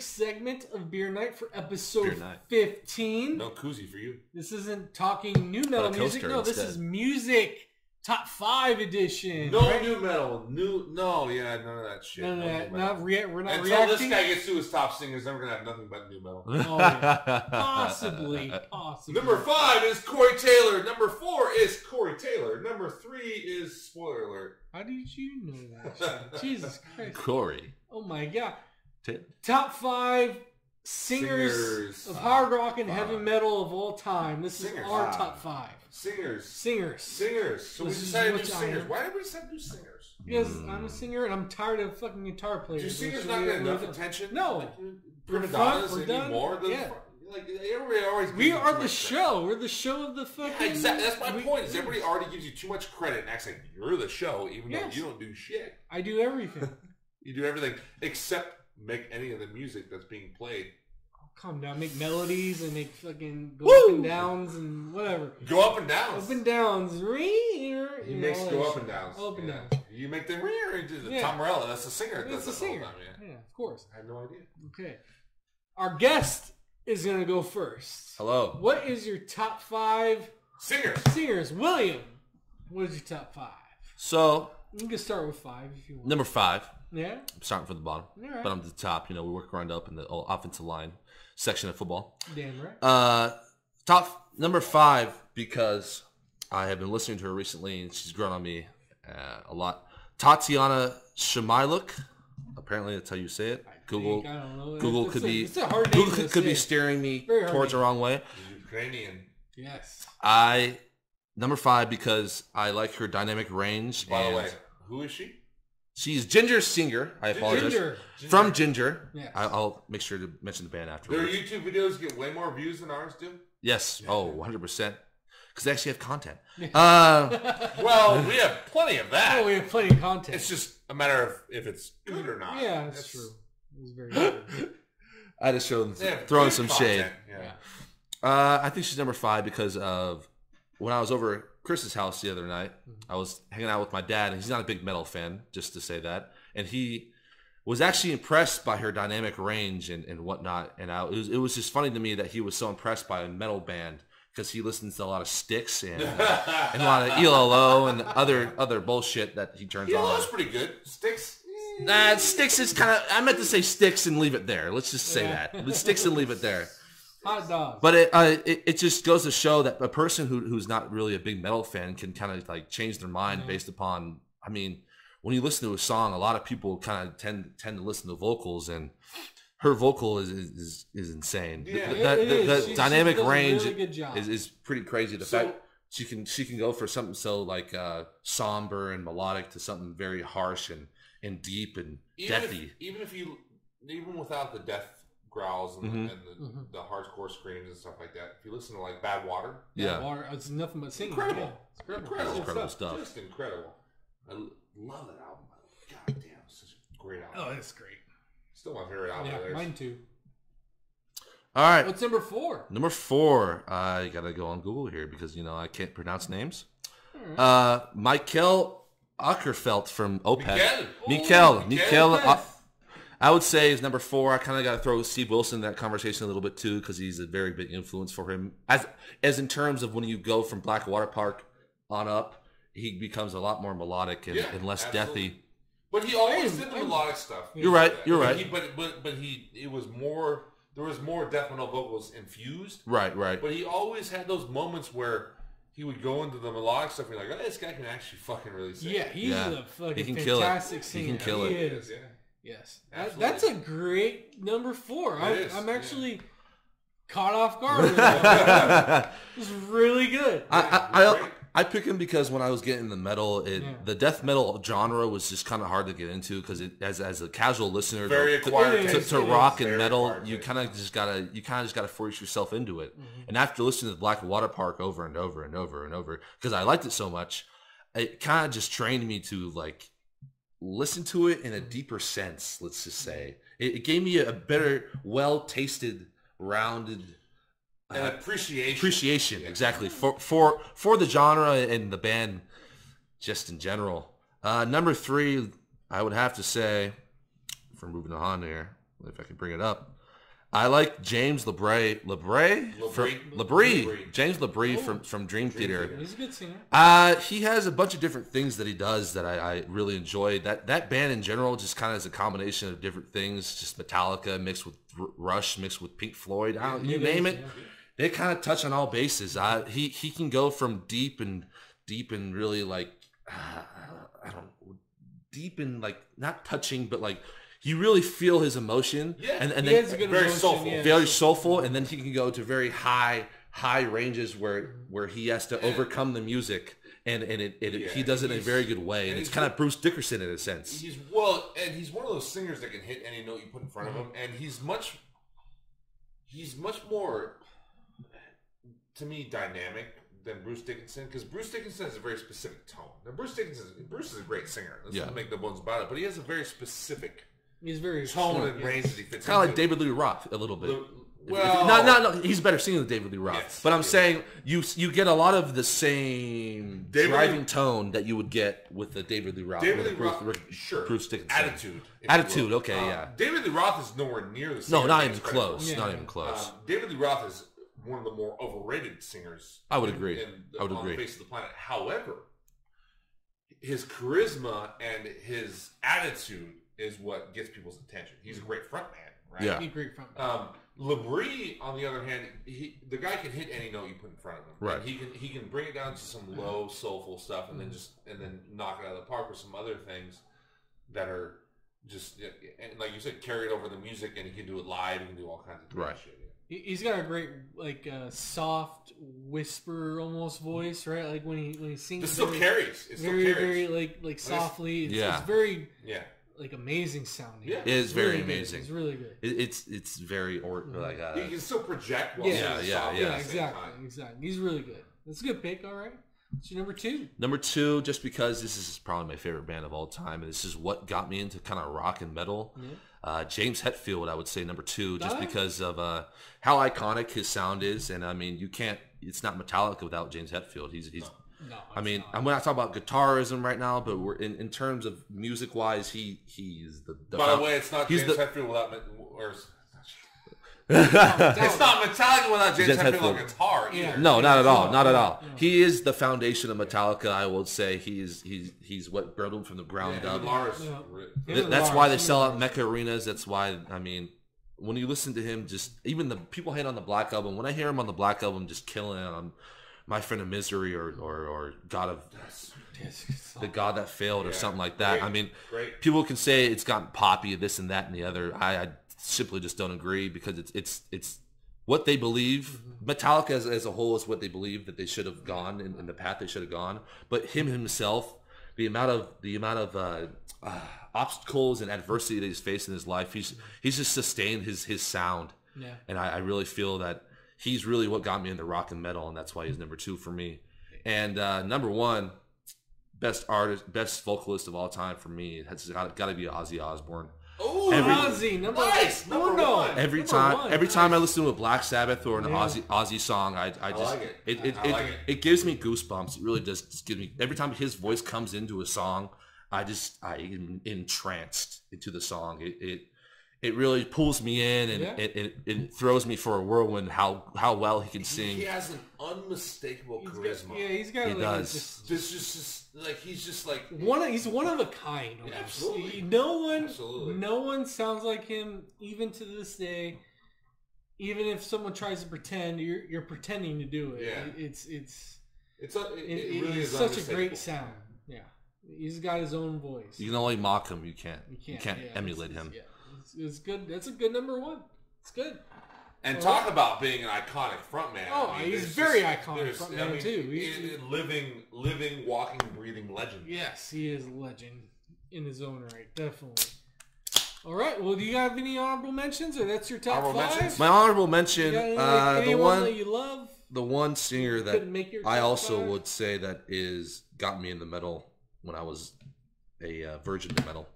music segment of Beer Night for episode Night. 15. No koozie for you. This isn't talking new metal music. coaster No, this instead. is music top five edition. No right? new metal. New no, yeah, none of that shit. No, no, No no, new metal. not rea- we're not Until this guy gets to his top singers, then we're gonna have nothing but new metal. Oh, yeah. Possibly, possibly. Number five is Corey Taylor. Number four is Corey Taylor. Number three is spoiler alert. How did you know that? Jesus Christ! Corey. Oh my God! Ta- Top five singers, Singers. of hard rock and Five. heavy metal of all time. This Singers. is our Five. top five Singers. singers. Singers. So we This is decided to do singers. Why did we decide to do singers? Because hmm. I'm a singer and I'm tired of fucking guitar players. Do singers not get enough attention? No. Like, We're prima done, donnas we're done. anymore? Yeah. fu- Like everybody always. We are the much show. We're the show of the fucking. Yeah, exactly. That's my we- point. Is everybody already gives you too much credit and acts like you're the show, even Yes. though you don't do shit. I do everything. You do everything except make any of the music that's being played. Calm down. Make melodies and make fucking go Woo! up and downs and whatever. Go up and down. Up and downs. He He makes go up and downs. Up and Yeah. downs. You make the rear into the Yeah. Tom Morello. That's the singer. that It's does a that all singer. time, yeah. Yeah, of course. I had no idea. Okay. Our guest is gonna go first. Hello. What is your top five Singers. singers? William, what is your top five? So You can start with five if you want. number five. Yeah. I'm starting from the bottom, Alright. but I'm the top. You know, we work around up in the offensive line section of football. Damn right. Uh, top number five because I have been listening to her recently, and she's grown on me uh, a lot. Tatiana Shmailyuk. Apparently, that's how you say it. Google. I don't know. Google It's could a- be It's a hard name Google could, could be steering me Very hard towards the wrong way. Ukrainian. Yes. I number five because I like her dynamic range. By the way, who is she? She's Jinjer Singer. I apologize. Jinjer. From Jinjer. Yes. I, I'll make sure to mention the band afterwards. Their. YouTube videos get way more views than ours do. Yes. Oh, 100 percent. Because they actually have content. Uh, Well, we have plenty of that. Oh, we have plenty of content. It's just a matter of if it's good or not. yeah, that's, true. It very good. I just showed They have throwing good some shade. Yeah. Uh, I think she's number five because of when I was over at Chris's house the other night. I was hanging out with my dad, and he's not a big metal fan, just to say that. And he was actually impressed by her dynamic range and, and whatnot. And I, it, was, it was just funny to me that he was so impressed by a metal band because he listens to a lot of Styx and, uh, and a lot of ELO and other other bullshit that he turns Yeah, on. that's pretty good. Styx. Nah, Styx is kind of. I meant to say Styx and leave it there. Let's just say Yeah. that. But Styx and leave it there. Hot dogs. But it, uh, it it just goes to show that a person who who's not really a big metal fan can kind of like change their mind Yeah. based upon. I mean, when you listen to a song, a lot of people kind of tend tend to listen to vocals, and her vocal is is, is insane. The- Yeah. the, the- is. the She- she dynamic a range really is is pretty crazy. The So- fact she can she can go for something so like uh, somber and melodic to something very harsh and and deep and Even if, deathy. even if you, even without the death growls and, Mhm. and the, Mhm. the hardcore screams and stuff like that, if you listen to like Bad Water, Yeah. Water, it's nothing but singing. Incredible. Yeah, it's incredible. Incredible. It's Incredible stuff. stuff. just incredible. I l- love that album. God damn, it's such a great album. Oh, it's great. Still my favorite album. Yeah, of mine too. All right. What's number four? Number four, I gotta go on Google here because you know I can't pronounce names. Alright. Uh, Michael Akerfeldt from Opeth. Miguel. Mikel, Ooh, Mikel. Opeth. I would say is number four. I kind of got to throw Steve Wilson in that conversation a little bit too because he's a very big influence for him. As as in terms of when you go from Blackwater Park on up, he becomes a lot more melodic and, Yeah, and less absolutely. deathy. But he always did the I- melodic stuff. You're right. You're But right. He, but but but he it was more. There was more death metal vocals infused. Right. Right. But he always had those moments where he would go into the melodic stuff and you're like, oh, this guy can actually fucking really sing. Yeah, he's Yeah. a fucking He can kill it. fantastic He can kill He it. is. yeah. Yes, That- that's a great number four. It I, is, I'm yeah. actually caught off guard. with that. It's really good. I, I, I, I pick him because when I was getting the metal, it, Yeah. the death metal genre was just kind of hard to get into because as as a casual listener Very to, acquired It to, to rock and Very metal, you kind of just gotta you kind of just gotta force yourself into it. Mm-hmm. And after listening to Blackwater Park over and over and over and over because I liked it so much, it kind of just trained me to like listen to it in a deeper sense. Let's just say it, it gave me a better, well tasted, rounded And appreciation. appreciation Yeah. exactly for for for the genre and the band just in general uh number three I would have to say, if we're moving on here, if I can bring it up, I like James LeBray, LeBray, from, LeBray? LeBrie, LeBrie. James LeBrie from from Dream, Theater. Theater. He's a good singer. Uh, he has a bunch of different things that he does that I, I really enjoy. That that band in general just kind of is a combination of different things. Just Metallica mixed with R- Rush mixed with Pink Floyd. I don't, you name is, it. yeah. They kind of touch on all bases. I, he he can go from deep and deep and really like uh, I don't deep and like not touching, but like you really feel his emotion. Yeah. and and He then has a good very emotion, soulful. yeah. very soulful and then he can go to very high high ranges where where he has to overcome the music and and it, it, Yeah, he does it in a very good way and and it's kind of bruce dickinson in a sense He's well, and he's one of those singers that can hit any note you put in front of mm-hmm. him, and he's much, he's much more, to me, dynamic than Bruce Dickinson because Bruce Dickinson has a very specific tone. Now, Bruce Dickinson, Bruce is a great singer. Let's Yeah. not make the bones about it, but he has a very specific He's very tone and yeah. range that he fits. kind of like david lee roth a little bit The- If- if- well, not, not, not, he's better singing than David Lee Roth. Yes. but I'm Yeah. saying you you get a lot of the same David driving Lee- tone that you would get with the David Lee Roth. David with Lee Bruce, Roth, Bruce- sure. Bruce Dickinson. Attitude. Attitude, okay, Uh, yeah. David Lee Roth is nowhere near the. Same. No, not he even is credited close. Yeah. Not even close. David Lee Roth is one of the more overrated singers. I would in- agree. in- I would on agree. the face of the planet. However, his charisma and his attitude is what gets people's attention. He's a great frontman, right? Yeah. He's a great front. Um, Labrie, on the other hand, he the guy can hit any note you put in front of him. Right. He can he can bring it down to some low soulful stuff, and then just and then knock it out of the park with some other things that are just and like you said, carry it over the music, and he can do it live. He can do all kinds of great Right. shit. He- He's got a great like uh, soft whisper almost voice, right? Like when he when he sings. This still very- carries. It still very carries. very like like softly. It's, Yeah. it's very yeah. Like amazing sounding. Yeah. It is It's very really good. amazing. It's really good. It, it's it's very or like uh, He can still project while Yeah. singing Yeah, softly yeah, Yeah, at the same exactly, time. exactly. He's really good. That's a good pick. All right. So number two. Number two, just because this is probably my favorite band of all time, and this is what got me into kind of rock and metal. Uh, James Hetfield, I would say number two, just Ah. because of uh, how iconic his sound is, and I mean, you can't. It's not Metallica without James Hetfield. He's he's. No, I mean, I'm not talking about guitarism right now, but we're in, in terms of music wise, he he's the. the By the way, it's not he's James the- Hetfield without Met- or Metallica. it's not Metallica without James, James Hetfield on guitar either. No, not at all. Not at all. no. He is the foundation of Metallica. I will say he's he's he's what built him from the ground Yeah, up. Lars, Yeah. Th- that's Lars, why they sell out Mecca arenas. That's why I mean, when you listen to him, just even the people hate on the Black album. When I hear him on the Black album, just killing it on My Friend of Misery or or, or God of the God that failed or Yeah. something like that. Great. I mean, Great. people can say it's gotten poppy, this and that and the other. I, I simply just don't agree because it's it's it's what they believe. Metallica as, as a whole is what they believe that they should have gone in, in the path they should have gone. But him himself, the amount of the amount of uh, uh, obstacles and adversity that he's faced in his life, he's he's just sustained his his sound. Yeah. And I, I really feel that he's really what got me into rock and metal, and that's why he's number two for me. And uh, number one, best artist, best vocalist of all time for me has got, got to be Ozzy Osbourne. Oh, Every- Ozzy, number Nice, one. number Uno. one. Every Number time, one. every time I listen to a Black Sabbath or an Yeah. Ozzy Ozzy song, I, I just like it. it it, I like it. it gives me goosebumps. It really does just give me every time his voice comes into a song, I just I am entranced into the song. It it, it really pulls me in and Yeah. it, it, it throws me for a whirlwind. How how well he can sing. He has an unmistakable He's got- charisma. yeah, he's got He like, does. Just, This is just like he's just like one. Of, he's one of a kind. almost. absolutely. No one. Absolutely. No one sounds like him, even to this day. Even if someone tries to pretend, you're you're pretending to do it. Yeah. It's it's It's a, it, it, it really is such a great sound. Yeah, he's got his own voice. You can only mock him. You can't. You You can't, can't, yeah, emulate him. Yeah, it's, it's good. That's a good number one. It's good. And talk about being an iconic frontman. Oh, he's there's very iconic there's- frontman, too. He's- i- i- living, living, walking, breathing legend. Yes, he is a legend in his own right. Definitely. All right. Well, do you have any honorable mentions, or that's your top Honorable five? mentions? My honorable mention, any- uh, the one, that you love. the one singer that make your I also five? would say that is got me in the metal when I was a uh, virgin to metal.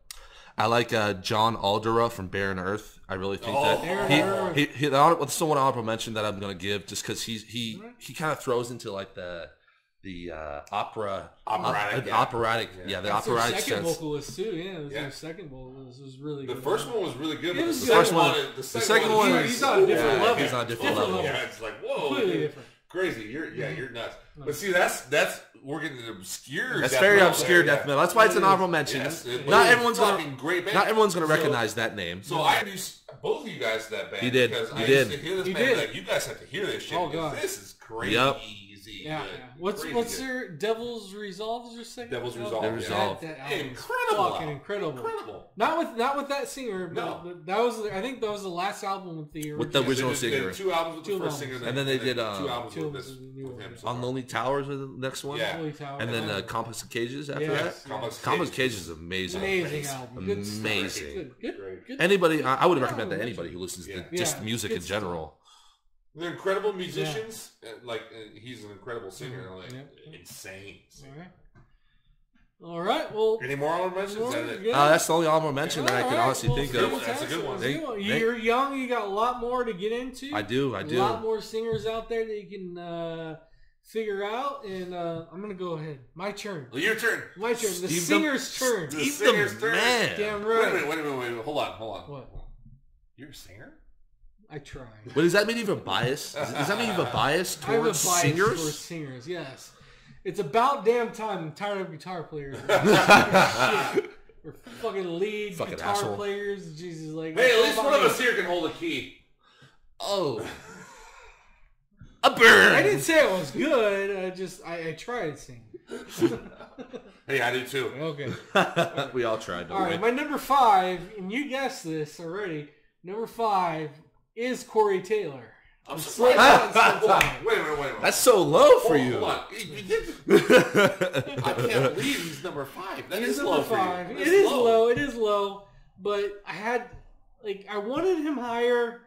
I like uh, John Aldera from Barren Earth. I really think Oh, that he, Earth. he, he, the honor- the someone honorable mention that I'm going to give just because he's he he kind of throws into like the the uh, opera Operatic, op- yeah. operatic yeah, Yeah. the That's their operatic second sense. vocalist too. Yeah, it was Yeah. their second vocalist. Was really The good. first one was really good. Was the good. First one- one, the the second, second one, one is he's on a different yeah, level. He's on a Different different level. level. Yeah, it's like whoa, Completely different. Crazy. You're yeah, you're nuts. But see, that's that's we're getting obscure. That's death very metal obscure there, death yeah. metal. That's why it's an It is. honorable mention. Yes, it- not everyone's gonna great band. not everyone's gonna So- recognize that name. So I introduced both of you guys to that band. He did. Because He I did. used to hear this He band. did. Like you guys have to hear this shit. Oh, because God. This is crazy. Yep. Yeah, yeah. What's what's good. their Devil's Resolve? Is their second? Devil's? Resolve, Devil's yeah. Resolve. That, that Incredible. fucking incredible. Incredible. Not with not with that singer, but, No. that was I think that was the last album with the With the original they singer. two albums with Two the first albums. singer, And then they did, uh, two albums two with, this, with the new with one, him. so On. Lonely Towers was the next one. Yeah. Holy Tower. And then yeah. uh, Complex Cages after Yes. that. Complex Complex Cages. Cages is amazing. amazing Amazing. album. Good. Amazing. Good, good, good. Anybody, I, I would recommend to anybody who listens to just music in general. They're incredible musicians. uh, Like uh, he's an incredible singer. Mhm. Like Yep. insane. All right. All right. Well, Any more honorable mentions? More? That? Yeah. Uh, that's the only honorable mention that I all can right. honestly Well, think of. one. That's a good one. That's a good. You're young. You got a lot more to get into. I do, I do. A lot more singers out there that you can uh, figure out. And uh, I'm gonna go ahead. My turn. Well, your turn. My turn. The Steve singer's turn. The Steve singer's the turn. man. Damn Wait a right. minute. Wait a minute. Wait a minute. Hold on. Hold on. What? You're a singer? I try. But does that mean you have a bias? Does, does that mean you have a bias I have a towards bias singers? towards singers. Yes. It's about damn time. I'm tired of guitar players. We're fucking lead Fucking guitar asshole. players. Jesus, like. Hey, at oh least one of us here can hold a key. Oh, a bird. I didn't say it was good. I just I, I tried singing. Hey, I do too. okay. we all tried. Don't All we? right. My number five, and you guessed this already. Number five is Corey Taylor. I'm Slip surprised. on Hold on. Wait a minute. Wait a minute. That's so low for hold, you. Hold on. I can't believe he's number five. That It is is low number for you. five. That It is low. It is low. But I had like I wanted him higher,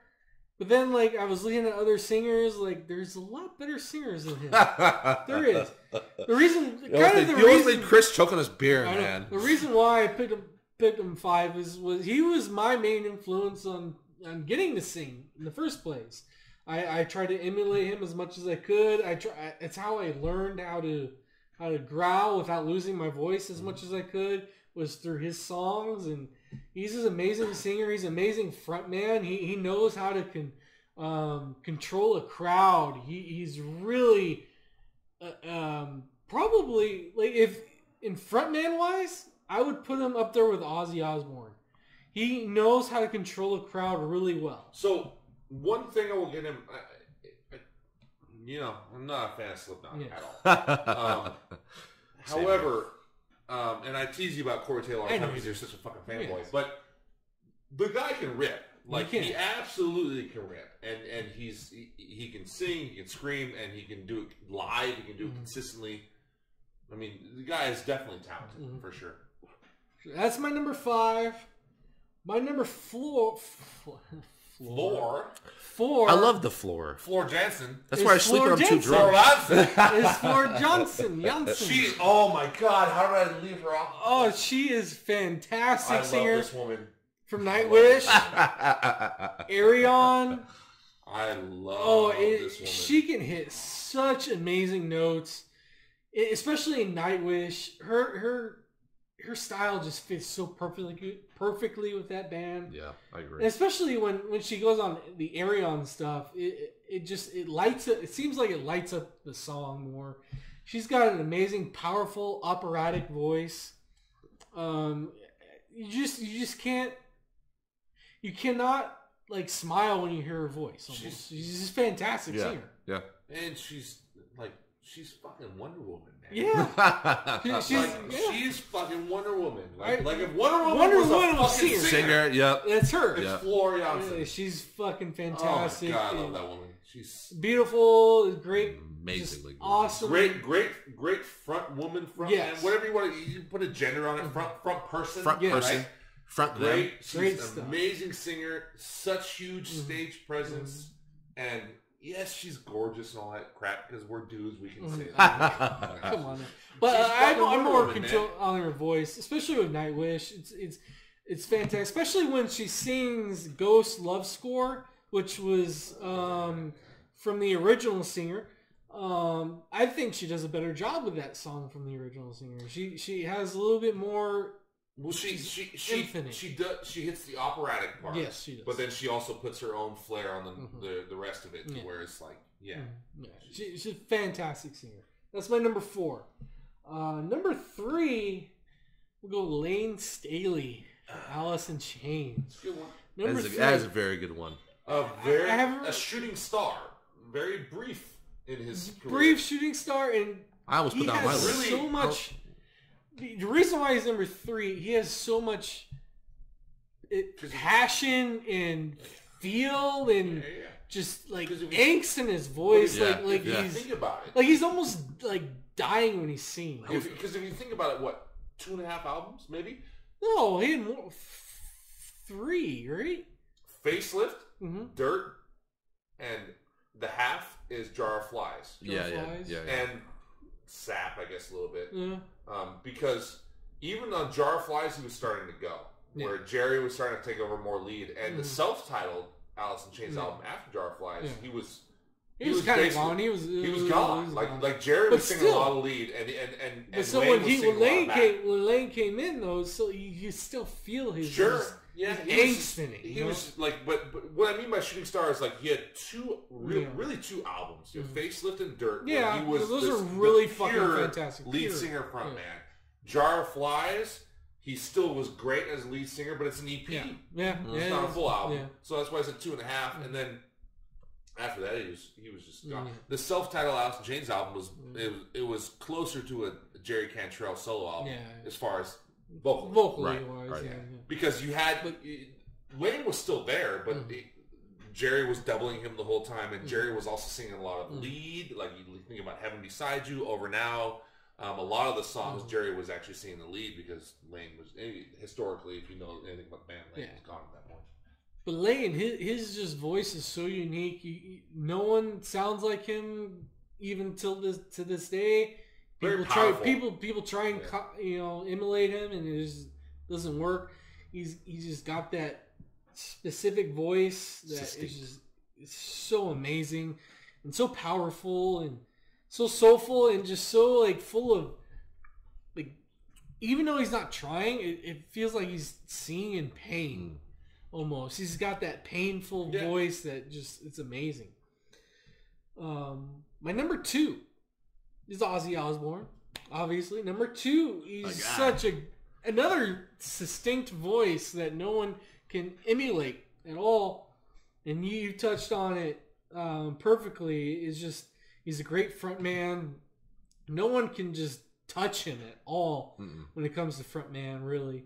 but then like I was looking at other singers. Like there's a lot better singers than him. there is. The reason, You kind of made, the you almost reason, made Chris choke on his beer, man. The reason why I picked him picked him five is was he was my main influence on on getting to sing in the first place. I, I tried to emulate him as much as I could. I try. It's how I learned how to how to growl without losing my voice as much as I could was through his songs and he's an amazing singer. He's an amazing frontman. He he knows how to con, um, control a crowd. He he's really uh, um, probably like if in frontman wise, I would put him up there with Ozzy Osbourne. He knows how to control a crowd really well. So one thing I will get him. I, I, you know, I'm not a fan of Slipknot Yeah. at all. Um, however, um, and I tease you about Corey Taylor all I the know time you because you're such a fucking fanboy, Yes. but the guy can rip. Like can. he absolutely can rip, and and he's he, he can sing, he can scream, and he can do it live. He can do it Mhm. consistently. I mean, the guy is definitely talented Mhm. for sure. That's my number five. My number four. Floor. Floor, Four. I love the floor. Floor Jansen. That's why I sleep Floor when I'm too Jansen. Floor drunk. Jansen. is Floor Johnson. Johnson. She. Oh my God! How did I leave her off? oh, she is fantastic I love singer this woman. from Nightwish. Ayreon. I love Oh, this woman. she can hit such amazing notes, I- especially in Nightwish. Her her her style just fits so perfectly perfectly with that band. yeah, I And agree. especially when when she goes on the Ayreon stuff, it it- it just it lights it. It seems like it lights up the song more. She's got an amazing, powerful operatic voice. Um, you just you just can't you cannot like smile when you hear her voice. She's- She's, just fantastic Yeah. singer. Yeah. and she's like she's fucking Wonder Woman, man. Yeah, She- she's like yeah. she's fucking Wonder Woman. Like, Right. like if Wonder Woman Wonder was Woman a was fucking singer. singer, Singer, yep. it's her. it's Yeah. Floor Yeah, she's fucking fantastic. Oh my fantastic. god, I love that woman. She's Beautiful, great, Amazingly just good. awesome. great, great, great front woman, front Yes. man, whatever you want. to You put a gender on it. Front, front person, Front Yeah. person, right? front them. Great, she's Great an stuff. amazing singer, such huge Mhm. stage presence, and yes, she's gorgeous and all that crap. Because we're dudes, we can Mhm. say that. Come on, but uh, I'm, I'm more control on her voice, especially with Nightwish. It's it's it's fantastic, especially when she sings "Ghost Love Score," which was um, from the original singer. Um, I think she does a better job with that song from the original singer. She she has a little bit more. Well, she She's she she infinite. she does she hits the operatic part. Yes, she does. But then she also puts her own flair on the Mhm. the, the rest of it, to Yeah. where it's like, yeah, Yeah, she, she's a fantastic singer. That's my number four. Uh, number three, we'll go Layne Staley, Alice in Chains. good one. Number That is, a, three, that is a very good one. A very I a shooting star, very brief in his career. brief shooting star, and I almost he put that on my has list. so much. The the reason why he's number three, he has so much it, 'Cause he- passion and feel and Yeah, yeah. just like if angst in his voice. Yeah, like like yeah. he's Think about it. like he's almost like dying when he's singing. Because if, you think about it, what two and a half albums, maybe No, he had more. f- Three, right? facelift, Mm-hmm. dirt, and the half is jar of flies, Yeah, yeah, Flies. yeah, yeah. and sap, I guess a little bit. Yeah. um, because even on Jar of Flies, he was starting to go, where Jerry was starting to take over more lead, and the Mhm. self-titled Alice in Chains Yeah. album after Jar of Flies, Yeah. he was He, He was, was kind of gone. He was. he was gone. like like Jerry But was singing still- a lot of lead, and and and, and so Wayne when he when Layne came when Layne came in though, so you, you still feel his Sure. his- Yeah, his he was angst in it. He know? was like, but, but what I mean by shooting star is like he had two, Yeah. really two albums. You have Mhm. Facelift and Dirt. Yeah, he was those this- are really fucking fantastic. Lead Pure. singer front Yeah. man. Jar of Flies, he still was great as lead singer, but it's an EP. yeah, yeah, It's yeah, not a full album, so that's why I said two and a half. And then after that, he was he was just gone. Yeah. The self-titled Alice in Chains album was it, was it was closer to a Jerry Cantrell solo album Yeah. as far as vocal, vocally Right, wise. right. Yeah. Because you had But- Wayne was still there, but Mhm. it- Jerry was doubling him the whole time, and Mhm. Jerry was also singing a lot of Mhm. lead. Like you think about "Heaven Beside You," "Over Now." Um, a lot of the songs, Mhm. Jerry was actually singing the lead because Layne was eh, historically, if you know anything about the band, Layne Yeah. was gone at that point. But Layne, his, his just voice is so unique. You, no one sounds like him even till this to this day. Very People try powerful. people people try and Yeah. co- you know emulate him, and it just doesn't work. He's he's just got that specific voice that is just it's so amazing and so powerful and so soulful and just so like full of like even though he's not trying, it, it feels like he's singing in pain almost. He's got that painful Yeah. voice that just it's amazing. Um, my number two is Ozzy Osbourne. Obviously, number two, he's such a another distinct voice that no one can emulate at all. And you touched on it um, perfectly. Is just he's a great front man. No one can just touch him at all Mm-mm. when it comes to front man. Really.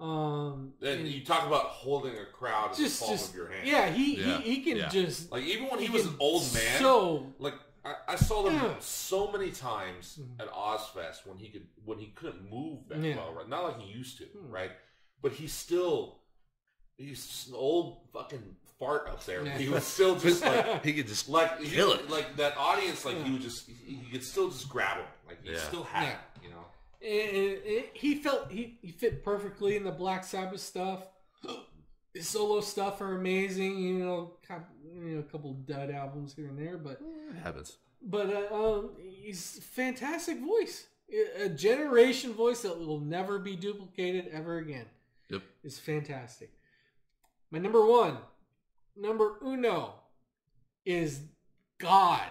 Um, And and you talk about holding a crowd in just, the palm just of your hand. yeah, he, Yeah, he he can yeah. just Like even when he, he was an old man, So like I, I saw them Yeah. so many times Mhm. at Ozzfest when he could when he couldn't move that Yeah. well, right? Not like he used to, Hmm. right? But he's still he's just an old fucking fart up there. Yeah. He was still just like He could just like he, Kill it. like that audience like Yeah. he would just he, he could still just grab him. Like he Yeah. still had Yeah. it, you know. and, and he felt he, he fit perfectly in the Black Sabbath stuff. His solo stuff are amazing. You know, you know, a couple dud albums here and there, but it happens. but uh, um, he's a fantastic voice. A generation voice that will never be duplicated ever again. Yep. It's fantastic. My number one, number uno, is God.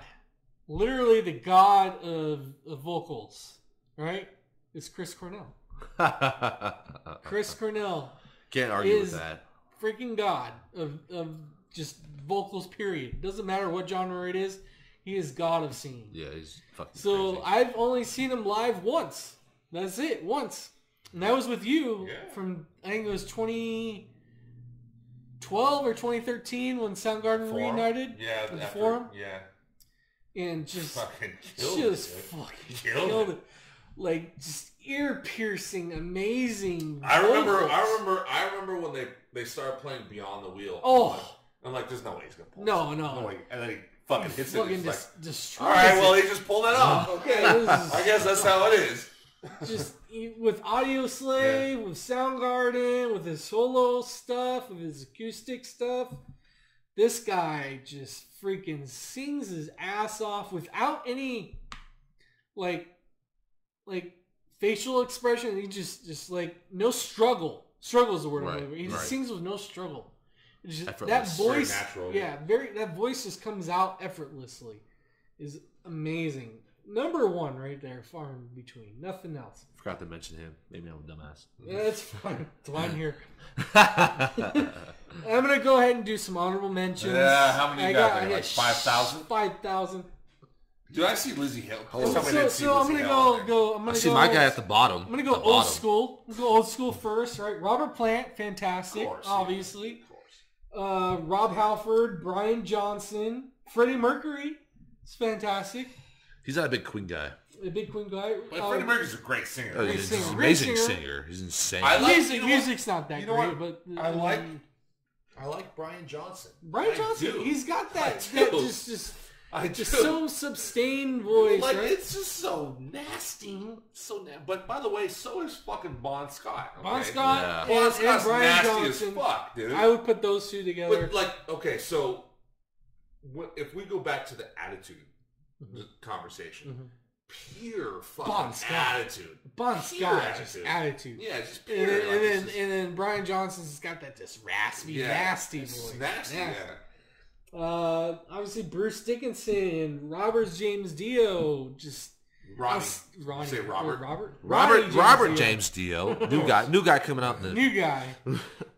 Literally the God of, of vocals. Right? It's Chris Cornell. Chris Cornell, Can't argue is- with that. Freaking God of, of just vocals, period. Doesn't matter what genre it is, he is God of singing. Yeah, he's fucking So crazy. I've only seen him live once. That's it, once. And that was with you Yeah. from I think it was 2012 or 2013 when Soundgarden Forum? reunited. Yeah, with the after- forum Yeah. and just Fucking killed just it, fucking Killed killed, it. it. Like just ear piercing, amazing. I remember. I remember. I remember when they they start playing Beyond the Wheel. Oh I'm like, there's no way he's gonna pull. No, this. no. way. And then he fucking hits it. fucking and dis- He's destroys all right, well, it. he just pulled that off. Okay, is- I guess that's how it is. just with Audioslave, with Soundgarden, with his solo stuff, with his acoustic stuff. This guy just freaking sings his ass off without any like like facial expression. He just just like no struggle. Struggle is the word. I'm Right. He just right. sings with no struggle. It's just, that Effortless. Very voice, natural. yeah, very that voice just comes out effortlessly. Is amazing. Number one right there, far in between. Nothing else. Forgot to mention him. Maybe I'm a dumbass. Yeah, That's fine. It's fine here. I'm gonna go ahead and do some honorable mentions. Yeah, how many you got there? Like 5,000? Five thousand. Dude, I see Lizzie Hill. Please So, tell so I'm gonna go go. I'm gonna I see go. my guy at the bottom. I'm gonna go old bottom. school. I'm gonna go old school first, right? Robert Plant, fantastic, Of course, yeah. obviously. Of course. Uh, Rob Halford, Brian Johnson, Freddie Mercury. It's fantastic. He's not a big Queen guy. A big Queen guy. But Uh, Freddie Mercury's a great singer. Oh, he's singer. an Great amazing singer. singer. He's insane. I like- music, you know what? music's not that You know great, what? but I like- um, I like Brian Johnson. Brian I Johnson. do. He's got that, that just just I just so sustained voice, like right? it's just so nasty, so na- But by the way, so is fucking Bon Scott. Okay? Bon Scott Yeah. and, Bon and Scott's Brian nasty Johnson. as fuck, dude. I would put those two together. But like, okay, so if we go back to the attitude the conversation, pure fucking Mm-hmm. Bon Scott. attitude. bon pure Scott, just attitude. attitude. Yeah, just And pure. then, like, and, then, just- and then Brian Johnson's got that just raspy, yeah, nasty it's voice. Nasty, yeah. Uh, obviously Bruce Dickinson, Robert James Dio, just Ronnie. Ronnie, Say Robert. Robert, Robert Ronnie Robert Dio. James Dio, new guy, new guy coming out the new guy.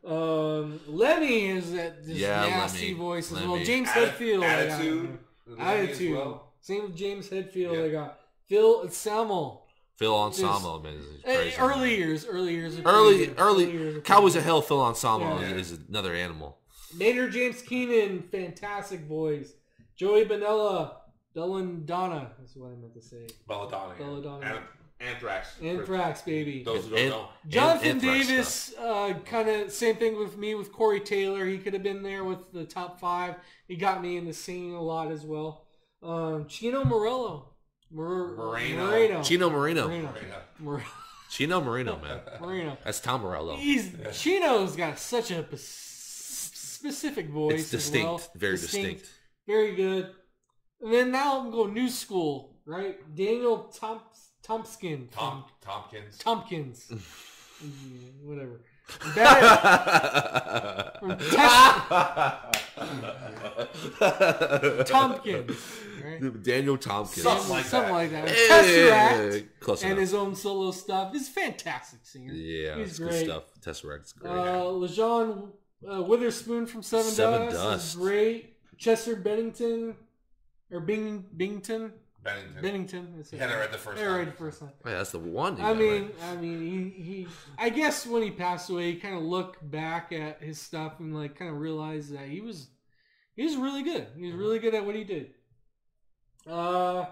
um, Lemmy is that this Yeah, nasty Lemmy. voice as well. James Atti- Hetfield, I got. attitude. Attitude. well. Same with James Hetfield. Yeah. I got Phil Anselmo. Phil Anselmo. Man, crazy, early man. years, early years, early, years early. are Cowboys of Hell. Phil Anselmo Yeah. is another animal. Good. Maynard James Keenan, fantastic voice. Joey Bonella, Dylan Donna. That's what I meant to say. Belladonna. yeah. Belladonna. An- Anthrax. Anthrax, baby. Those who don't And- know. Jonathan Anthrax Davis, uh, kind of same thing with me with Corey Taylor. He could have been there with the top five. He got me into singing a lot as well. Um, Chino Morello, Mor- Moreno. Moreno, Chino Marino. Moreno, Yeah. Mor- Chino Marino, man. Moreno. That's Tom Morello. He's Chino's got such a p- specific voice. It's as distinct, well. very distinct. very good. And then now I'm going new school, right? Daniel Tom- Tompskin, Tom Tompkins. Tompkins, Yeah, whatever. Bad- from Test- Tompkins, right? Daniel Tompkins. Something like Something that. like that. Eh, Tesseract close and enough. his own solo stuff. He's a fantastic singer. Yeah, he's it's great. good stuff. Tesseract's great. Uh, Lejean uh, Witherspoon from Seven, Seven Dust, Dust. is great. Chester Bennington or Bing Bington Bennington. Bennington. That's He had it right the first Yeah, time. right the first time. Yeah, that's the one. I mean, right. I mean, he, he. I guess when he passed away, he kind of looked back at his stuff and like kind of realized that he was, he was really good. He was really good at what he did. Uh,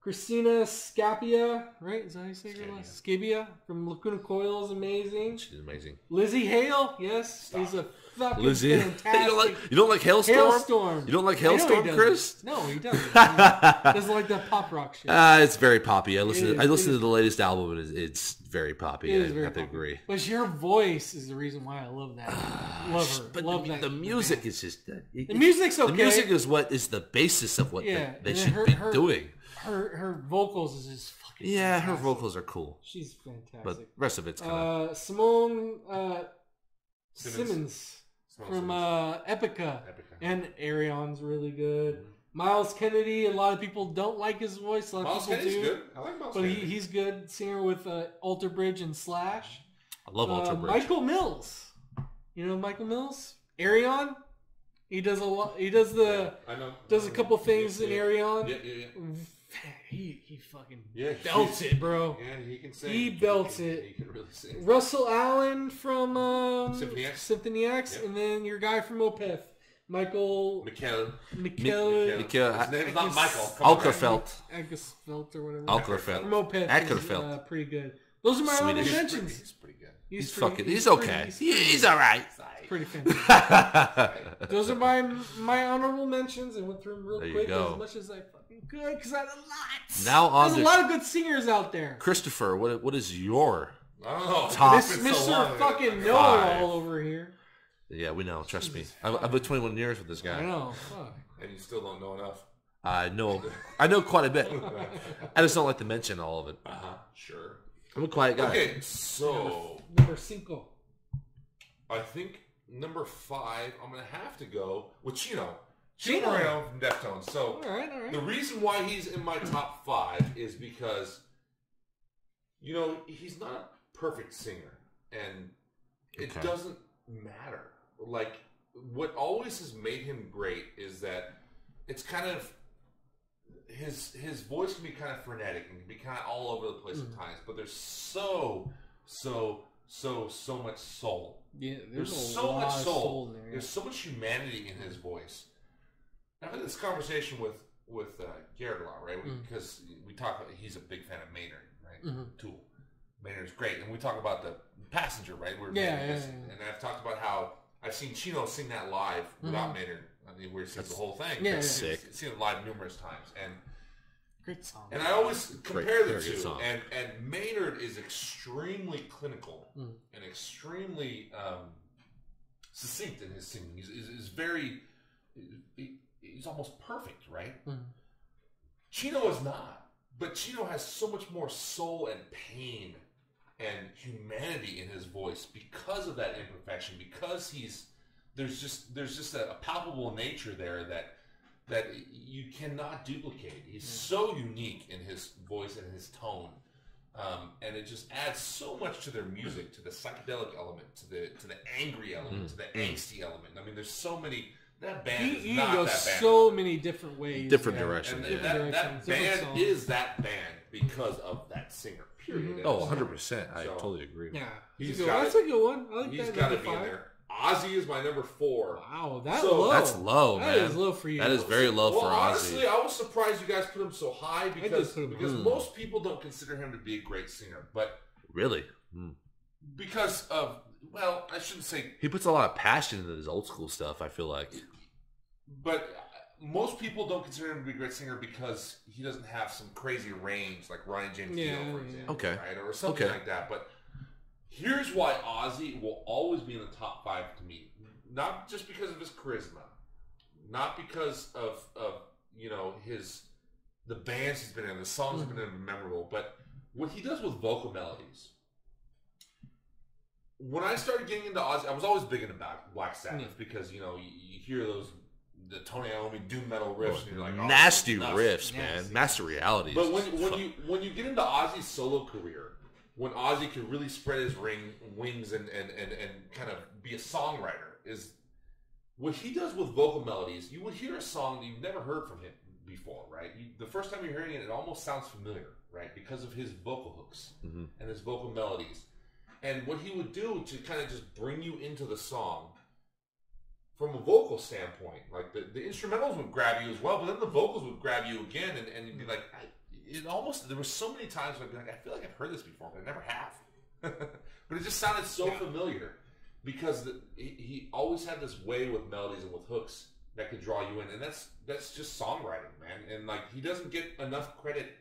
Cristina Scabbia, right? Is that how you say her Scabbia. last? Scabbia from Lacuna Coil is amazing. she's amazing. Lzzy Hale, yes, Stop. is a fucking Lzzy, you don't like you don't like Halestorm? Halestorm. You don't like I know he Halestorm. Chris? No, he doesn't. He doesn't like that pop rock shit. Uh, it's very poppy. I listen. It is, I listen to the latest album, and it's, it's very poppy. It I is very have to poppy. agree. But your voice is the reason why I love that. love her. But love the, that. the music is just uh, it- The music's okay. The music is what is the basis of what Yeah, they, they should her- be her- doing. her her vocals is just fucking. Yeah, her vocals are cool, She's fantastic. but rest of it's kind of uh, Simone uh, Simons. Simons, Smells from uh, Epica. Epica. and Ayreon's really good. Myles Kennedy, a lot of people don't like his voice. A lot Myles of people Kennedy's do. good. I like Myles But he, he's good. Singer with uh, Alter Bridge and Slash. I love Uh, Ultra Bridge. Michael Mills. You know Michael Mills? Ayreon? He does a lot. He does the I know. does a couple things yeah, in yeah. Ayreon. Yeah, yeah, yeah. He he fucking Yeah, belts he's- it, bro. Yeah, he can sing. He belts can- it. He can really sing. Russell Allen from um, Symphony X. Symphony X, Yep. and then your guy from Opeth, Michael Mikkel. Mikel Mikkel- His name is not Michael. Come on, man. Alkerfeld. Or whatever. Alkerfeld. From Opeth. Akerfeldt. is, Uh, pretty good. Those are my honorable Swedish. He's pretty, mentions. he's pretty good. He's, pretty- fucking. He's, pretty- okay. he's He- pretty He's, good. all right. Pretty fantastic. Those are my my honorable mentions. I went through them real There you quick go. as much as I fucking could because I had a lot. Now on There's to- a lot of good singers out there. Christopher, what what is your I don't know. Top It's so Mr. long. fucking Like, Know It Five. All over here. Yeah, we know. Trust me. I've, I've been 21 years with this guy. I know. Fuck. And you still don't know enough. I know. I know quite a bit. I just don't like to mention all of it. Uh huh. Sure. I'm a quiet guy. Okay, so Number cinco. I think number five, I'm gonna have to go with Chino. Chino Chino. Moreno from Deftones. So All right, all right. the reason why he's in my top five is because, you know, he's not a perfect singer, and it Okay. doesn't matter. Like what always has made him great is that it's kind of his his voice can be kind of frenetic and can be kind of all over the place mm-hmm. at times, but there's so so so so much soul. Yeah, There's, there's, a so lot much soul. soul there. There's so much humanity in his voice. I had this conversation with with uh, Garrett a lot, right? We- Mm. Because we talk. He's a big fan of Maynard, right? Mhm. Tool. Maynard's great, and we talk about the passenger, right? Where Yeah, yeah, is- yeah. And I've talked about how I've seen Chino sing that live without Maynard. I mean, where he sings the whole thing. Mm-hmm. Yeah, I've seen- Sick. Seen it live numerous times, and Great song. and I always compare the two, song. and and Maynard is extremely clinical Mm. and extremely um, succinct in his singing. He's, he's, he's very, he, he's almost perfect, right? Mm. Chino is not, but Chino has so much more soul and pain and humanity in his voice because of that imperfection. Because he's there's just there's just a, a palpable nature there that that you cannot duplicate. He's so unique in his voice and his tone, um, and it just adds so much to their music, to the psychedelic element, to the to the angry element, to the angsty element. I mean, there's so many. That band you, is you not can go that band. so many different ways. Different man. direction. and yeah. that, that different band songs. is that band because of that singer. Period. Mhm. Oh, 100%. I So- totally agree. Yeah, He's He's a got that's it. a good one. I like He's that. He's got to be in there. Ozzy is my number four. Wow, that So- low. That's low, man. is low for you. That is very low well, for honestly, Ozzy. Honestly, I was surprised you guys put him so high because because high. most people don't consider him to be a great singer, but Really? Hmm. because of well, I shouldn't say, He puts a lot of passion into his old school stuff, I feel like. but uh, most people don't consider him to be a great singer because he doesn't have some crazy range like Ryan James Yeah, for example, Okay. right, or something Okay. like that. But here's why Ozzy will always be in the top five to me, not just because of his charisma, not because of of you know his the bands he's been in, the songs have been hmm. memorable, but what he does with vocal melodies. When I started getting into Ozzy, I was always big into Black, Black Sabbath Yeah. because you know you, you hear those the Tony Iommi doom metal riffs, and you're like, oh, Nasty nuts. riffs, man. Nasty. Master reality. But when when you when you get into Ozzy's solo career, when Ozzy can really spread his ring wings and and, and, and kind of be a songwriter, is what he does with vocal melodies. You would hear a song that you've never heard from him before, right? You, the first time you're hearing it, it almost sounds familiar, right? Because of his vocal hooks Mhm. and his vocal melodies. And what he would do to kind of just bring you into the song from a vocal standpoint, like the, the instrumentals would grab you as well, but then the vocals would grab you again, and, and you'd be like, I, it almost, there were so many times where I'd be like, I feel like I've heard this before, but I never have. but it just sounded so familiar because the, he, he always had this way with melodies and with hooks that could draw you in, and that's that's just songwriting, man. And like he doesn't get enough credit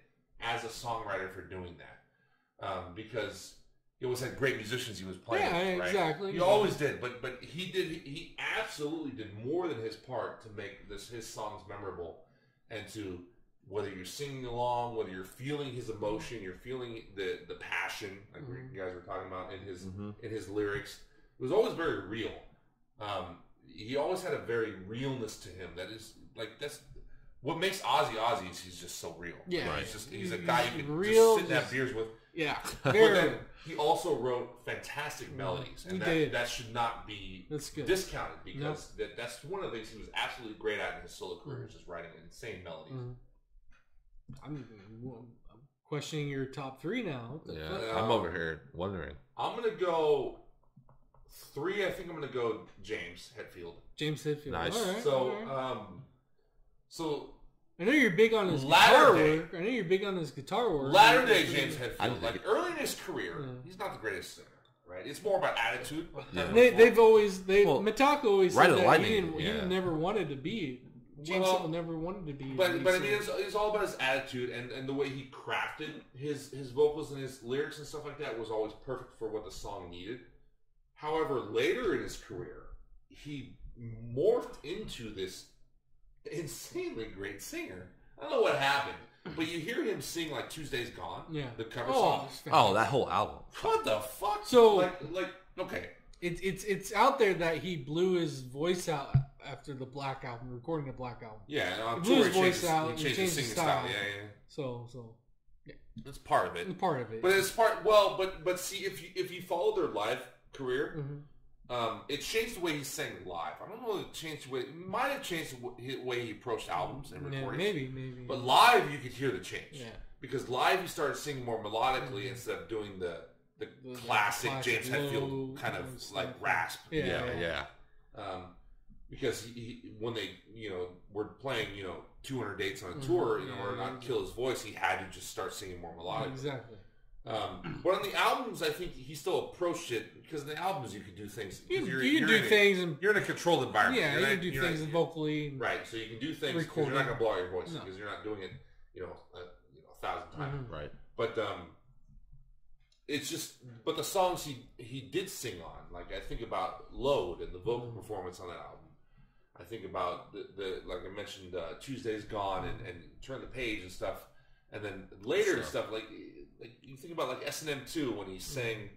as a songwriter for doing that um, because he always had great musicians he was playing. Yeah, right? exactly. He always did, but but he did he absolutely did more than his part to make this his songs memorable and to whether you're singing along, whether you're feeling his emotion, you're feeling the the passion, like we Mhm. you guys were talking about in his Mhm. in his lyrics. It was always very real. Um, he always had a very realness to him. That is like that's what makes Ozzy Ozzy. Is he's just so real. Yeah. he's just he's a guy you can real, just sit and have beers with. Yeah, But very. then he also wrote fantastic melodies, and He that, did. that should not be That's good. discounted because that, that's one of the things he was absolutely great at in his solo career, is just writing insane melodies. Mhm. I'm, I'm questioning your top three now. Yeah, fuck? I'm over here wondering. I'm gonna go three. I think I'm gonna go James Hetfield. James Hetfield. Nice. All right, So, all right. um, so I know you're big on his Latter guitar day- work. I know you're big on his guitar work. latter day James I Hetfield, like it. early in his career, Yeah. he's not the greatest singer, right? It's more about attitude. Yeah. They, they've always they Well, Metallica always Ride said that Lightning, he, didn't, he never wanted to be. James Well, Hetfield never wanted to be. a But lead but I mean, it's, it's all about his attitude and, and the way he crafted his his vocals and his lyrics and stuff like that was always perfect for what the song needed. However, later in his career, he morphed into this insanely great singer. I don't know what happened, but you hear him sing like Tuesday's Gone, Yeah. the cover Oh, song. Oh, that whole album. What the fuck? So- like, like, okay, It's it's it's out there that he blew his voice out after the Black album, recording the Black album. yeah. And on He blew his he voice changed, his- out he changed his changed his singing style. style. Yeah, yeah. So so Yeah. That's part of it. it's part of it. But it's part. Well, but but see, if you if you follow their live career, Mhm. Um, it changed the way he sang live. I don't know if it changed the way. It might have changed the way he approached albums and Yeah, recordings. maybe maybe. But live, you could hear the change. yeah. Because live, he started singing more melodically instead of doing the the, The- the classic, classic James low Hetfield kind kind of of like rasp. Yeah, Yeah, yeah. Um, because he, he, when they, you know, were playing, you know, 200 dates on a Mhm. tour, in Yeah, order not yeah. kill his voice, he had to just start singing more melodic. Exactly. Um, but on the albums, I think he still approached it because in the albums you could do things. You, 'cause you're, you can do in a- things and you're in a controlled environment. yeah, You're you not- can do things not- vocally. Right, so you can do things because you're not going to blow out your voice No. because you're not doing it, you know, a, you know, a thousand times. Mhm. Right. But um, it's just, but the songs he he did sing on, like I think about "Load" and the vocal Mhm. performance on that album. I think about the, the like I mentioned, uh, "Tuesday's Gone" and, and "Turn the Page" and stuff, and then later Sure. stuff like like you think about like S and M two when he sang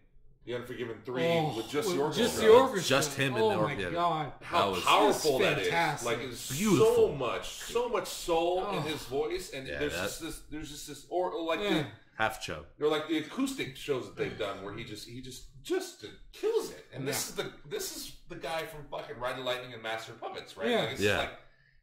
"The Unforgiven 3 Oh, with just with the orchestra. Just the orchestra. Just him and oh the my orchestra. god. how That was- powerful that is. fantastic. Like it's so Beautiful. much, so much soul in Oh. his voice, and Yeah, there's that- just this, there's just this, or, or like Yeah. the, Half choke. they're like the acoustic shows that they've done, where he just, he just, just kills it. And this is the, this is the guy from fucking Ride the Lightning and Master of Puppets, right? Yeah. Like, it's Yeah. like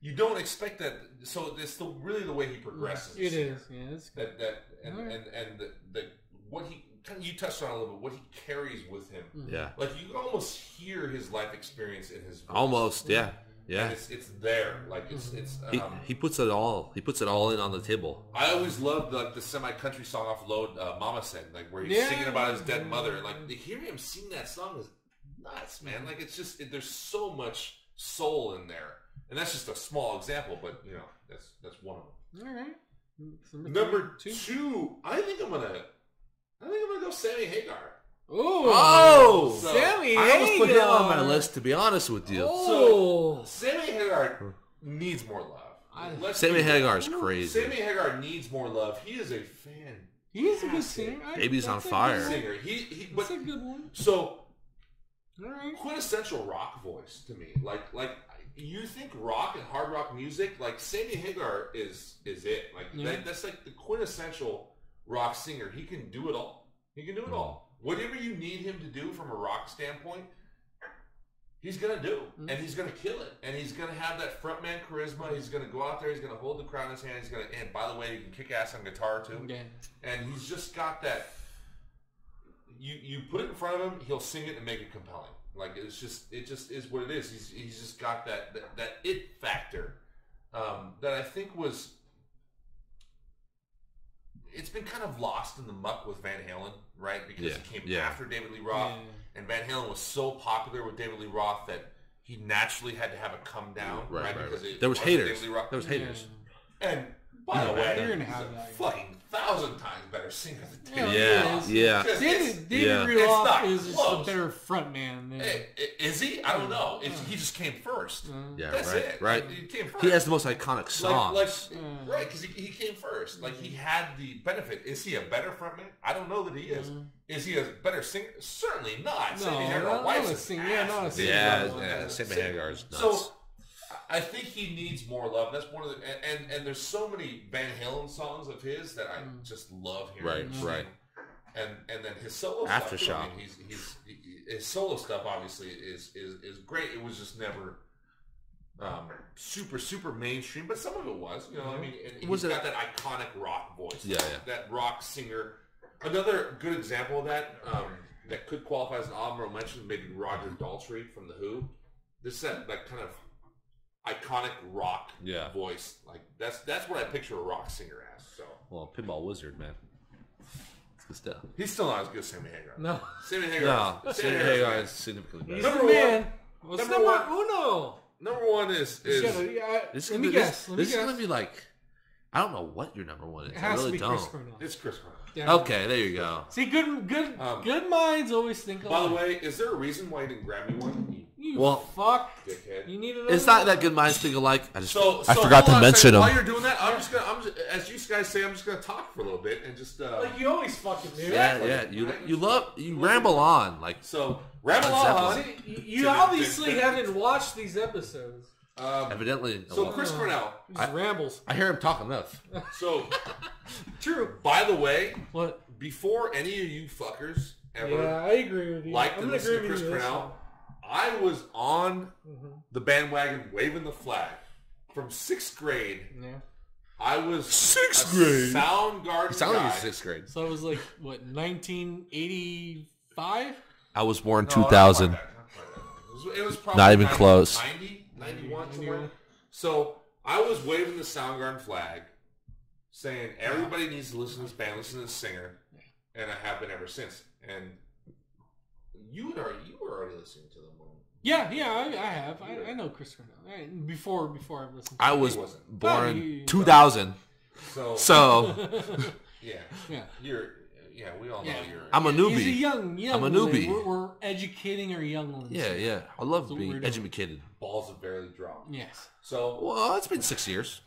you don't expect that. So it's the really the way he progresses. It is. Yeah, it's good. that that and Alright. and and the, the what he kind of you touched on a little bit what he carries with him. Mm. Yeah. Like you almost hear his life experience in his voice. Almost. Yeah. And Yeah. it's it's there. Like it's it's. He, Um, he puts it all. He puts it all in on the table. I always loved like the semi country song off Load, uh, "Mama Said," like where he's Yeah. singing about his dead mother, and like to hear him sing that song is nuts, man. Like it's just it, there's so much soul in there, and that's just a small example, but you know that's that's one of them. All right. It's Number three, two, I think I'm gonna, I think I'm gonna go Sammy Hagar. Oh, So, Sammy I almost put him on my list. To be honest with you, Oh, So Sammy Hagar needs more love. I- Let's Sammy. Hagar is crazy. Sammy Hagar needs more love. He is a fan he's a good singer. I- Baby's on that's a good fire. singer. He, he but That's a good one. so All right. quintessential rock voice to me. Like like you think rock and hard rock music, like Sammy Hagar is is it. Like Yeah. that, that's like the quintessential rock singer. He can do it all. He can do it all. Whatever you need him to do from a rock standpoint, he's gonna do, Mm-hmm. and he's gonna kill it. And he's gonna have that frontman charisma. He's gonna go out there. He's gonna hold the crowd in his hand. He's gonna. And by the way, he can kick ass on guitar too Yeah. and he's just got that. You you put it in front of him, he'll sing it and make it compelling. Like it's just it just is what it is. He's he's just got that that, that it factor um, that I think was. It's been kind of lost in the muck with Van Halen, right? Because Yeah, it came yeah. after David Lee Roth, Yeah. and Van Halen was so popular with David Lee Roth that he naturally had to have a come down, right? Right, right, because right. it There was haters. David Lee Roth. There was haters. And by the way, you're gonna have a that, fucking thousand times better singer than Yeah, David he Yeah, yeah. David, David yeah. It's not is just a better frontman. Than, eh, Is he? I don't know. It's, he just came first. Yeah, That's right, it. right. He came first. He has the most iconic songs. like Mm. right because he, he came first. Like he had the benefit. Is he a better frontman? I don't know that he is. Is he a better singer? Certainly not. No, Sammy Hagar not- not a singer. Yeah, not a singer. it. yeah, yeah. Sammy Hagar is nuts. So I think he needs more love. That's one of the and, and and there's so many Van Halen songs of his that I Mm. just love hearing. Right, him right. And and then his solo Aftershock. stuff. Too. I mean, he's he's he- his solo stuff obviously is is is great. It was just never. Um, super, super mainstream, but some of it was, you know. I mean, and Was he's it- got that iconic rock voice, Yeah, that, yeah. that rock singer. Another good example of that um, that could qualify as an honorable mention, maybe Roger Daltrey from the Who. This is that, that kind of iconic rock Yeah. voice. Like that's that's what I picture a rock singer as. So Well, Pinball Wizard, man. It's good stuff. he's still not as good as Sammy Hagar. No. Sammy Hagar. No, Sammy Sammy Hagar is significantly better. the Number man. What's number number, one- uno? Number one is is Yeah, yeah, This is let gonna, me this, guess. Let me this is gonna be like, I don't know what your number one is. it I really to be don't. Chris Cornell. it's Chris Cornell. Yeah. Okay, there you go. See, good, good, Um, good minds always think By the way, is there a reason why you didn't grab me one? You Well- fuck. Dickhead. You need It's not that good minds think alike. I just So, I so forgot to mention second. them. While you're doing that, I'm just gonna, I'm just, as you guys say, I'm just gonna talk for a little bit and just. Uh, Like you always fucking do. Yeah, yeah. You you love you ramble on like so ramble Zeppelin. on. You- you obviously haven't watched these episodes. Um, evidently. so well, Chris Cornell. He just rambles. I hear him talking enough. So True. by the way, What? before any of you fuckers ever Yeah, I agree with you. like I'm to listen to Chris you Cornell, I was on Mhm. the bandwagon waving the flag from sixth grade. Yeah. I was Sixth a grade? Soundgarden It sounded like was sixth grade. So it was like what 1985. I was born No, 2000. not quite. It was, it was probably Not even 90, close. 90, 91 91. somewhere. So I was waving the Soundgarden flag, saying everybody needs to listen to this band, listen to this singer, and I have been ever since. And you are you were already listening to them. when- Yeah, yeah, I, I have. I, I know Chris Cornell. I, before before I've listened. To I was He wasn't. born he- 2000. So, So yeah, yeah. you're yeah. We all know Yeah. you're. I'm a newbie. He's a newbie. young, young. I'm a newbie. We're, we're educating our young ones. Yeah, yeah. I love what being educated. balls have barely dropped. Yes. So Well, it's been six years.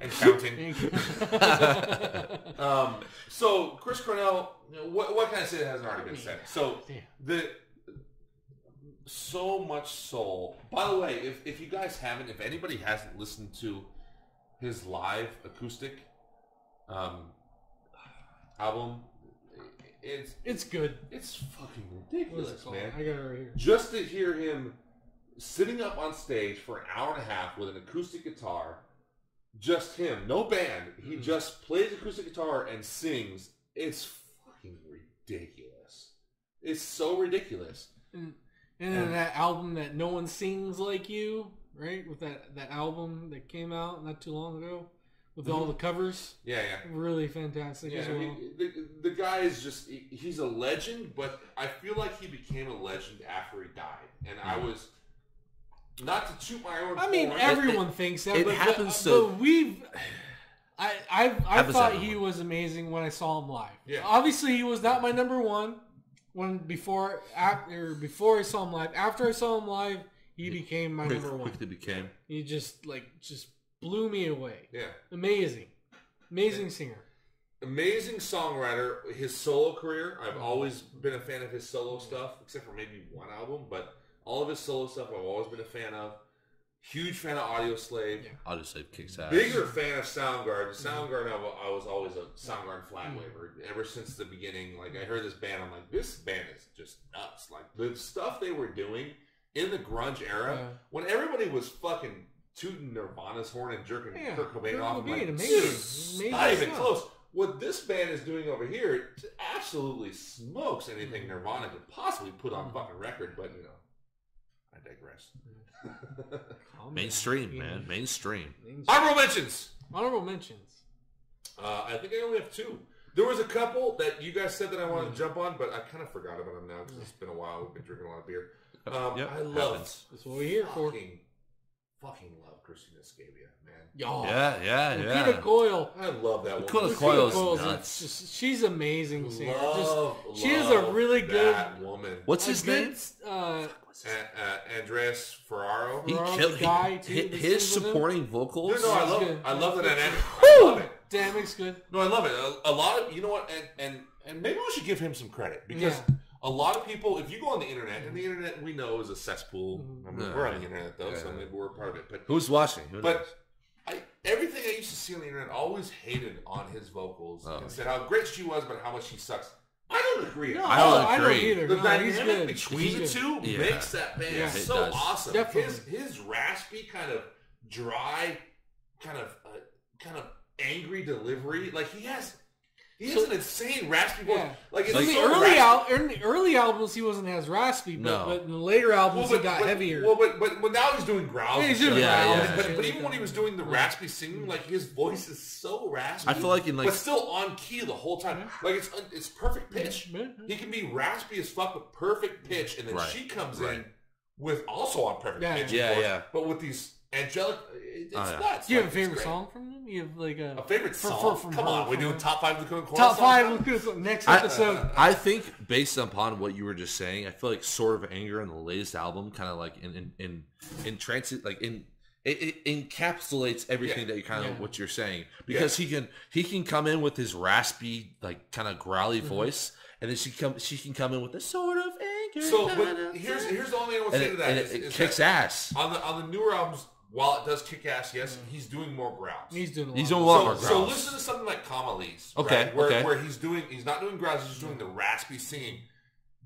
and counting. Um, so Chris Cornell, what what can I say that hasn't already been said? So the so much soul. By the way, if if you guys haven't, if anybody hasn't listened to his live acoustic um, album, it's it's good. it's fucking ridiculous, it man. I got it right here. Just to hear him sitting up on stage for an hour and a half with an acoustic guitar, just him, no band. He Mhm. just plays acoustic guitar and sings. It's fucking ridiculous. It's so ridiculous. And, and then that album that no one sings like you, right? With that that album that came out not too long ago, with all mm-hmm. the covers, Yeah, yeah. really fantastic Yeah, as I well. mean, the, the guy is just, he- he's a legend, but I feel like he became a legend after he died. And I mm-hmm. was, not to toot my own I mean, horn, everyone thinks that, it but, happens but, to- but we've. I I, I Happens to thought he everyone. was amazing when I saw him live. Yeah. Obviously, he was not my number one when before after before I saw him live. After I saw him live, he became my number one. quickly became. He just like just blew me away. yeah. Amazing, amazing singer. amazing songwriter. His solo career, I've mm-hmm. always been a fan of his solo stuff, except for maybe one album. But all of his solo stuff, I've always been a fan of. Huge fan of Audioslave. Yeah. I'll just say kicks ass. Bigger fan of Soundgarden. Soundgarden, I wa- I was always a Soundgarden flag mm. waver ever since the beginning. Like I heard this band, I'm like, this band is just nuts. Like the stuff they were doing in the grunge era, Yeah. when everybody was fucking tooting Nirvana's horn and jerking Yeah, Kurt Cobain Kurt off, I'm Cobain, like, amazing. Amazing not even stuff. close. What this band is doing over here t- absolutely smokes anything mm. Nirvana could possibly put on mm. fucking record. But you know, I digress. Mainstream, Yeah. man. Mainstream. Mainstream. Honorable mentions. Honorable mentions. Uh, I think I only have two. There was a couple that you guys said that I wanted to jump on, but I kind of forgot about them now because it's been a while. We've been drinking a lot of beer. Um, Yep, I love, happens. That's what we're here for. Fucking, fucking love Cristina Scabbia, man. Y'all. Yeah, yeah, Lacuna yeah. Coil. I love that Lacuna woman. Lacuna Coil's Coil's nuts. just- she's amazing singer. Love, Just, she is a really good. woman. What's his good, name? Uh, A- uh, Andres Ferraro. He killed the guy, he- too, hi- his sings with him? supporting vocals. no, I love, good. I love that. Andres. I love it. Damn, it's good. No, I love it. A, a lot of you know what, and and and maybe we should give him some credit because Yeah. A lot of people, if you go on the internet, and the internet we know is a cesspool. Mhm. I mean, Yeah. we're on the internet though, so maybe we're part of it. But Who's watching? Who but I, everything I used to see on the internet always hated on his vocals Oh. and said how great she was, but how much she sucks. I don't agree. No, I don't I don't agree. either. The No, dynamic between the two Yeah. makes that band Yeah. So does. awesome. Definitely. His his raspy kind of dry, kind of uh, kind of angry delivery. Like he has, he has So- an insane raspy voice. Yeah. Like it's So in the so early al- in the early albums, he wasn't as raspy, but, No. but in the later albums, Well, he got but, heavier. Well, but, but but now he's doing growls. Yeah, he's doing. Yeah, growls yeah. and But, but even when he was doing the raspy singing, like his voice is so raspy. I feel like in like but still on key the whole time. Like it's it's perfect pitch. He can be raspy as fuck but perfect pitch, and then Right. she comes Right. in with also on perfect Yeah. pitch. Yeah, course, yeah. But with these angelic, it- it's Oh, yeah. nuts. Do you have a favorite song from him? You have like a, A favorite song? for- from Come on, we're doing top five of the Coca-Cola top songs five. now? Let's go to next I, episode. I think based upon what you were just saying, I feel like "Sword of Anger" in the latest album kind of like in in in, in transit like in it, it encapsulates everything Yeah. that you kind of Yeah. what you're saying because he can he can come in with his raspy like kind of growly Mm-hmm. voice and then she come she can come in with a sort of anger. So, but here's here's the only thing I want to say to it, that and is, it, it is kicks that ass. on the on the newer albums. While it does kick ass, yes, he's doing more growls. he's doing. A lot He's of doing a lot so, more so listen to something like Comalies, Okay, right? where, okay. where he's doing he's not doing growls, he's just doing the raspy singing,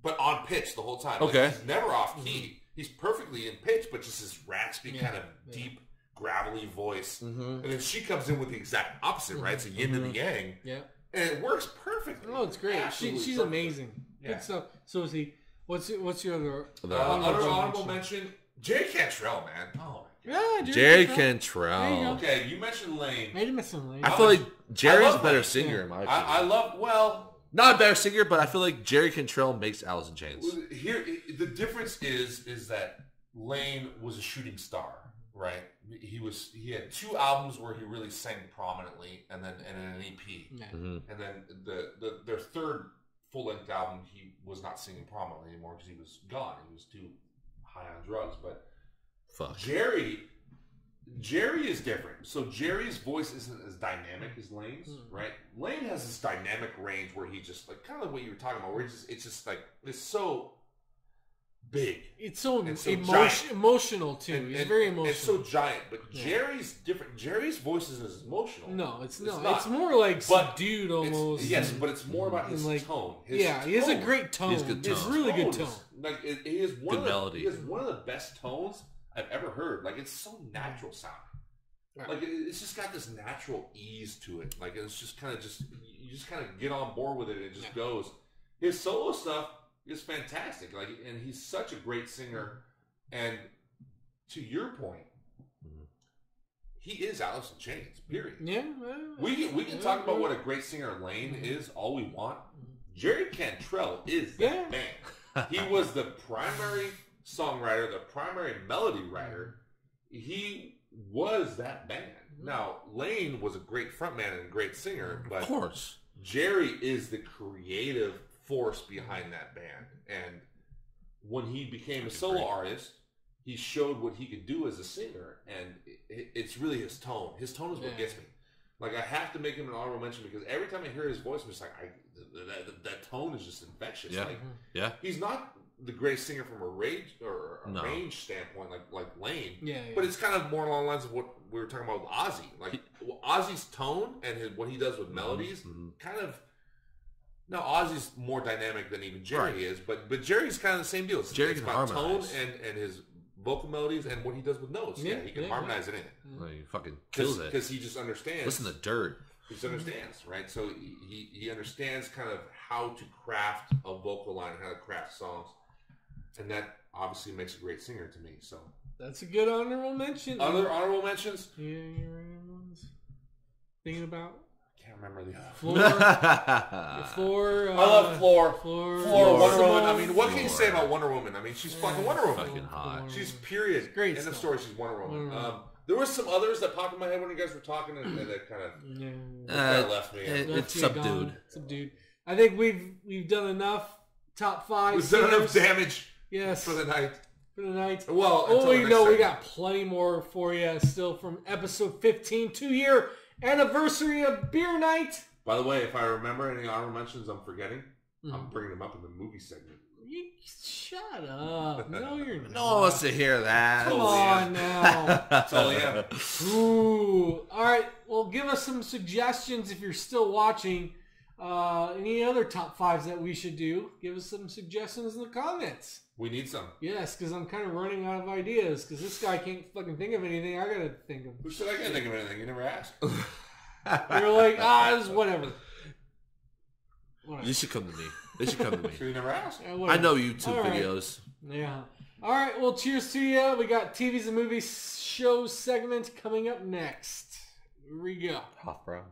but on pitch the whole time. Like, Okay. he's never off key. He's perfectly in pitch, but just this raspy Yeah, kind of yeah. deep, gravelly voice. Mm-hmm. And then she comes in with the exact opposite, right? It's a yin and the yang, Yeah. and it works perfectly. Oh, it's great. She, she's perfect. amazing. Yeah. Good stuff. So is he. What's your, what's your other? The- Uh, honorable other mention? honorable mention, Jerry Cantrell, man. Oh, Yeah, Jerry Cantrell. Cantrell. There you go. okay. You mentioned Layne. Made him a lane. I feel like Jerry's love a better Layne. singer in my opinion. I, I love well. Not a better singer, but I feel like Jerry Cantrell makes Alice in Chains. Here, the difference is is that Layne was a shooting star, right? He was he had two albums where he really sang prominently, and then and then an EP, Yeah. Mhm. and then the, the their third full length album he was not singing prominently anymore because he was gone. He was too high on drugs. But Fuck. Jerry, Jerry is different. So Jerry's voice isn't as dynamic as Layne's, Hmm. right? Layne has this dynamic range where he just like kind of what you were talking about, where it's just it's just like it's so big. It's so, And so emotion, emotional too. And- He's and very emotional. It's so giant, but Yeah. Jerry's different. Jerry's voice isn't as emotional. no, it's no. not. It's, more like But subdued It's- almost. yes, but it's more about his like, tone. His yeah, he has a great tone. has good It's tone. really good Tones. tone. Like it, it is one Good of the, melody. He has one of the best tones I've ever heard. Like it's so natural sounding. Right. Like it, it's just got this natural ease to it. Like it's just kind of just you just kind of get on board with it. and It just Yeah. goes. His solo stuff is fantastic. Like and he's such a great singer. And to your point, Mhm. he is Alice in Chains. Period. Yeah, well, We can, we can yeah, talk about what a great singer Layne is all we want. Jerry Cantrell is that Yeah. man. He was the primary songwriter, the primary melody writer. Mm-hmm. He was that band. Mm-hmm. Now Layne was a great frontman and a great singer, Of but course. Jerry is the creative force mm-hmm. behind that band. And when he became a solo artist, he showed what he could do as a singer, and it, it's really his tone. His tone is what Yeah. gets me. Like I have to make him an honorable mention because every time I hear his voice, I'm just like, I, that, that, that tone is just infectious. Yeah. Like Yeah. he's not the greatest singer from a range or a No. range standpoint, like like Layne. Yeah, yeah. But it's kind of more along the lines of what we were talking about with Ozzy. Like well, Ozzy's tone and his, what he does with melodies, Mhm. kind of. No, Ozzy's more dynamic than even Jerry Right. is, but but Jerry's kind of the same deal. It's, Jerry it's can about tone and and his vocal melodies and what he does with notes. Yeah, Yeah, he can yeah, harmonize it in it Like, he fucking kills it. because he just understands. Listen to Dirt. He just understands, right? So he, he, he understands kind of how to craft a vocal line, how to craft songs, and that obviously makes a great singer to me. So That's a good honorable mention. other honorable mentions, Yeah, your other ones. Thinking about I can't remember the other. Floor. I Floor. Uh, I love Floor. Floor. Floor, Wonder Simone. Woman. I mean, what can you say about Wonder Woman? I mean, she's fucking Wonder Woman. Fucking hot. She's period. Great End of story. She's Wonder Woman. Wonder Woman. Um, there was some others that popped in my head when you guys were talking, and, and that kind of Yeah. that Uh, left me. it- it's me subdued. gone. Subdued. I think we've we've done enough. Top five. We've done enough damage Yes. for the night. for the night. Well, Oh, you know, next we got plenty more for you still from episode 15, two year anniversary of Beer Night. By the way, if I remember any honorable mentions I'm forgetting, Mm. I'm bringing them up in the movie segment. You, shut up. No, you're not. No one wants to hear that. Come Totally on now. Totally am. Ooh. All right. Well, give us some suggestions if you're still watching. Uh, any other top fives that we should do? Give us some suggestions in the comments. We need some. Yes, because I'm kind of running out of ideas. Because this guy can't fucking think of anything. I gotta think of. Who said I can't think of anything? You never asked. You're like, ah, it's whatever. Whatever. You should come to me. They should come to me. Sure you never asked. Yeah, I know YouTube All right. videos. Yeah. All right. Well, cheers to you. We got TVs and movies show segment coming up next. Here we go. Hoff brown.